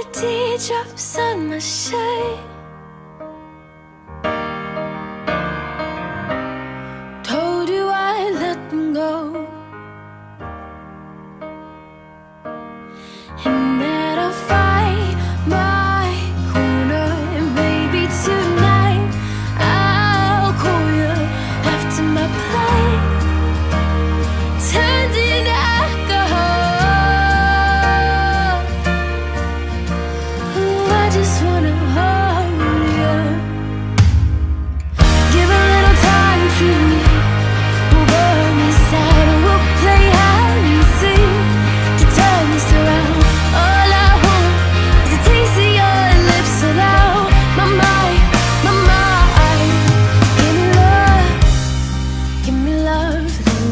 a teardrops on my shade.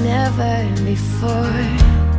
never before.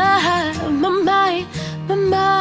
my, my, my, mind.